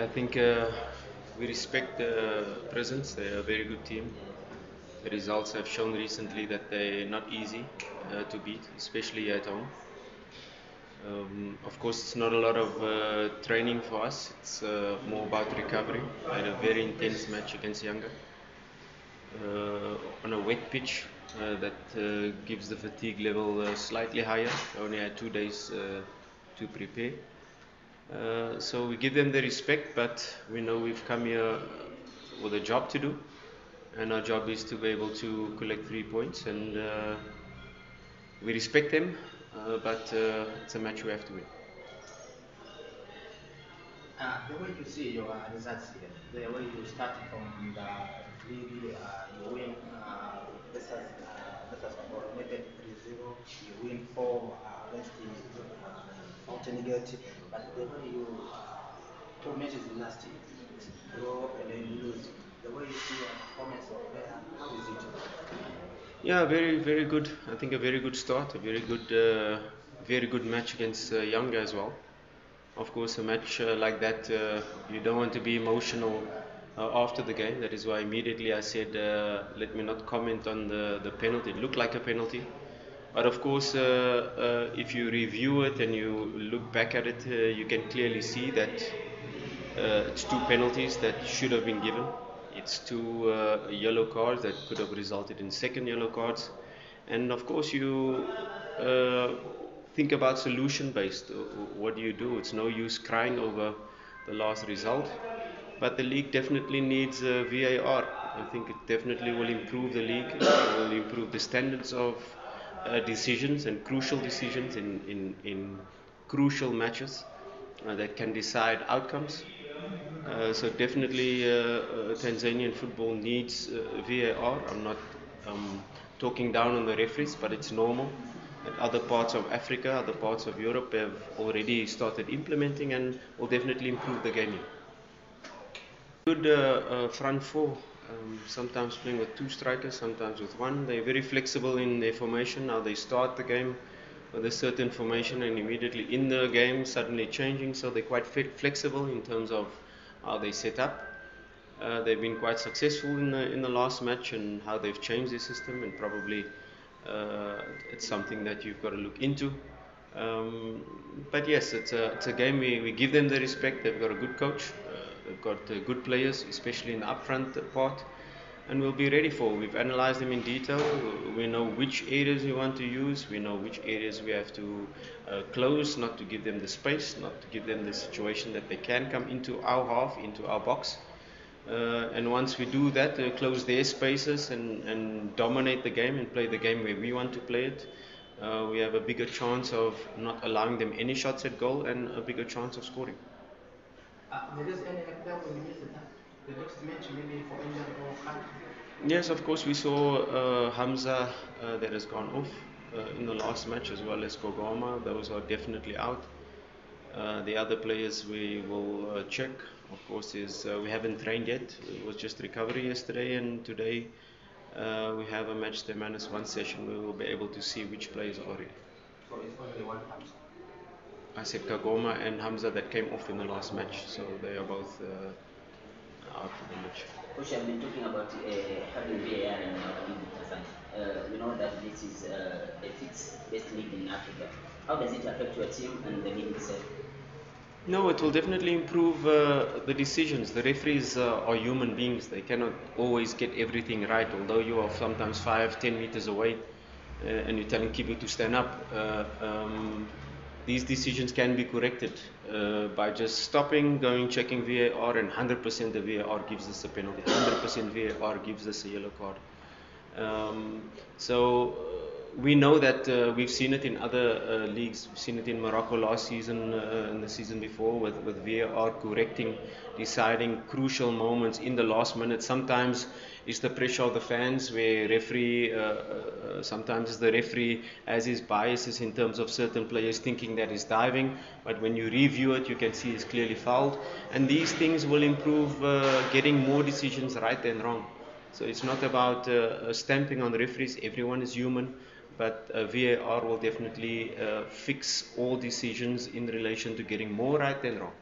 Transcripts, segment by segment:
I think uh, we respect the Prisons. They're a very good team. The results have shown recently that they're not easy uh, to beat, especially at home. Um, of course, it's not a lot of uh, training for us. It's uh, more about recovery. I had a very intense match against Yanga uh, on a wet pitch uh, that gives the fatigue level slightly higher. I only had two days to prepare. Uh, so we give them the respect, but we know we've come here with a job to do, and our job is to be able to collect three points, and uh, we respect them, uh, but uh, it's a match we have to win. Uh, the way you see your results here, the way you start from the league, you win versus versus United 3-0, you win 4 uh, against the Gate, but the way you and then you lose. The way you see your performance of how is it? Yeah, very very good. I think a very good start, a very good uh, very good match against uh, Yanga as well. Of course, a match uh, like that, uh, you don't want to be emotional uh, after the game. That is why immediately I said, uh, let me not comment on the, the penalty. It looked like a penalty. But of course, uh, uh, if you review it and you look back at it, uh, you can clearly see that it's two penalties that should have been given. It's two yellow cards that could have resulted in second yellow cards. And of course, you think about solution based. What do you do? It's no use crying over the last result. But the league definitely needs VAR. I think it definitely will improve the league, it will improve the standards of uh, decisions and crucial decisions in, in, in crucial matches uh, that can decide outcomes. Uh, so definitely uh, uh, Tanzanian football needs uh, VAR. I'm not um, talking down on the referees, but it's normal. And other parts of Africa, other parts of Europe have already started implementing and will definitely improve the game. Good front four. Um, sometimes playing with two strikers, sometimes with one. They're very flexible in their formation. Now they start the game with a certain formation and immediately in the game suddenly changing. So they're quite flexible in terms of how they set up. Uh, they've been quite successful in the in the last match and how they've changed their system and probably uh, it's something that you've got to look into. Um, but yes, it's a, it's a game we, we give them the respect. They've got a good coach, got uh, good players, especially in the upfront part, and we'll be ready for. We've analyzed them in detail. We know which areas we want to use. We know which areas we have to uh, close, not to give them the space, not to give them the situation that they can come into our half, into our box. Uh, and once we do that, uh, close their spaces and, and dominate the game and play the game where we want to play it, uh, we have a bigger chance of not allowing them any shots at goal and a bigger chance of scoring. Yes, of course, we saw uh, Hamza uh, that has gone off uh, in the last match as well as Kagoma. Those are definitely out. Uh, the other players we will uh, check. Of course, is uh, we haven't trained yet. It was just recovery yesterday, and today we have a match day minus one session. We will be able to see which players are ready. So it's only one comes. I said Kagoma and Hamza that came off in the last match, so they are both uh, out of the match. Coach, I've been talking about uh, having VAR in Tanzania. Uh, we know that this is uh, a fixed best league in Africa. How does it affect your team and the league itself? No, it will definitely improve uh, the decisions. The referees uh, are human beings. They cannot always get everything right. Although you are sometimes five, ten meters away, uh, and you're telling people to stand up, uh, um, these decisions can be corrected uh, by just stopping, going, checking VAR, and 100% the VAR gives us a penalty. 100% VAR gives us a yellow card. Um, so we know that uh, we've seen it in other uh, leagues. We've seen it in Morocco last season uh, and the season before with, with VAR correcting, deciding crucial moments in the last minute. Sometimes it's the pressure of the fans where referee, uh, uh, sometimes the referee has his biases in terms of certain players thinking that he's diving, but when you review it, you can see it's clearly fouled. And these things will improve uh, getting more decisions right than wrong. So it's not about uh, stamping on the referees. Everyone is human, but uh, VAR will definitely uh, fix all decisions in relation to getting more right than wrong.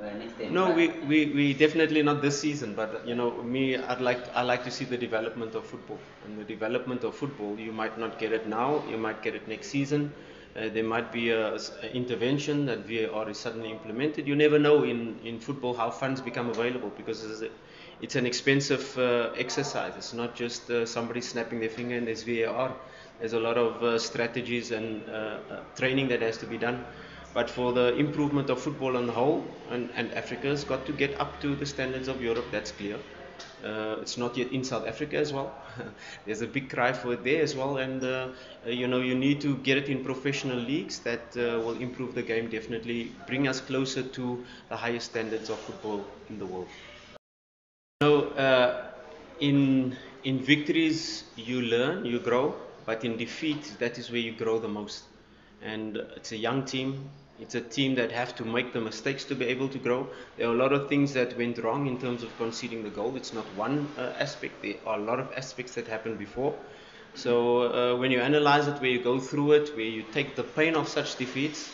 Uh. No, we, we, we definitely not this season, but you know, me, I'd like I like to see the development of football. And the development of football, you might not get it now, you might get it next season. Uh, there might be a, s- a intervention that VAR is suddenly implemented. You never know in, in football how funds become available because it's, a, it's an expensive uh, exercise. It's not just uh, somebody snapping their finger and there's VAR. There's a lot of uh, strategies and uh, training that has to be done. But for the improvement of football on the whole, and, and Africa's got to get up to the standards of Europe, that's clear. Uh, it's not yet in South Africa as well. There's a big cry for it there as well, and uh, uh, you know you need to get it in professional leagues that uh, will improve the game definitely, bring us closer to the highest standards of football in the world. So uh, in in victories you learn, you grow, but in defeat that is where you grow the most. And it's a young team. It's a team that have to make the mistakes to be able to grow. There are a lot of things that went wrong in terms of conceding the goal. It's not one uh, aspect. There are a lot of aspects that happened before. So uh, when you analyze it, where you go through it, where you take the pain of such defeats,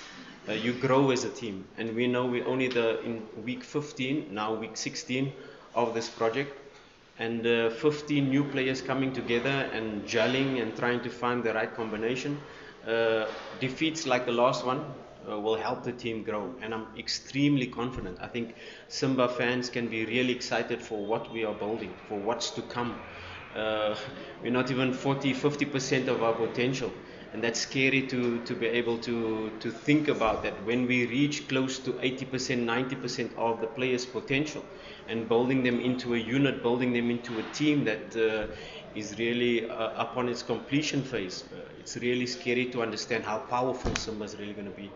uh, you grow as a team. And we know we're only the in week 15, now week 16 of this project, and uh, 15 new players coming together and gelling and trying to find the right combination. Uh, defeats like the last one uh, will help the team grow, and I'm extremely confident. I think Simba fans can be really excited for what we are building, for what's to come. Uh, we're not even 40, 50% of our potential. And that's scary to, to be able to, to think about that when we reach close to 80%, 90% of the players' potential and building them into a unit, building them into a team that uh, is really uh, upon its completion phase. Uh, it's really scary to understand how powerful Simba is really going to be.